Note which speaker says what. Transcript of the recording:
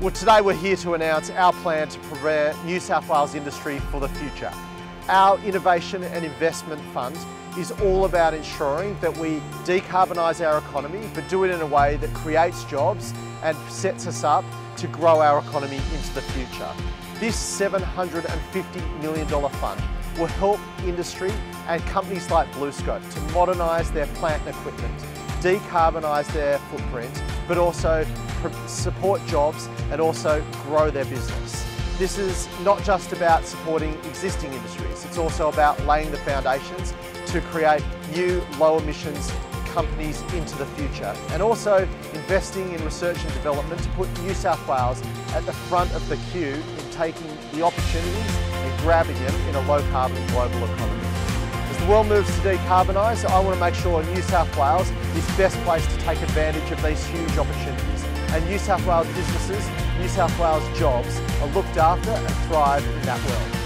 Speaker 1: Well, today we're here to announce our plan to prepare New South Wales industry for the future. Our Innovation and Investment Fund is all about ensuring that we decarbonise our economy, but do it in a way that creates jobs and sets us up to grow our economy into the future. This $750 million fund will help industry and companies like BlueScope to modernise their plant and equipment, decarbonise their footprint, but also support jobs and also grow their business. This is not just about supporting existing industries, it's also about laying the foundations to create new low emissions companies into the future and also investing in research and development to put New South Wales at the front of the queue in taking the opportunities and grabbing them in a low carbon global economy. The world moves to decarbonise, I want to make sure New South Wales is best placed to take advantage of these huge opportunities and New South Wales businesses, New South Wales jobs are looked after and thrive in that world.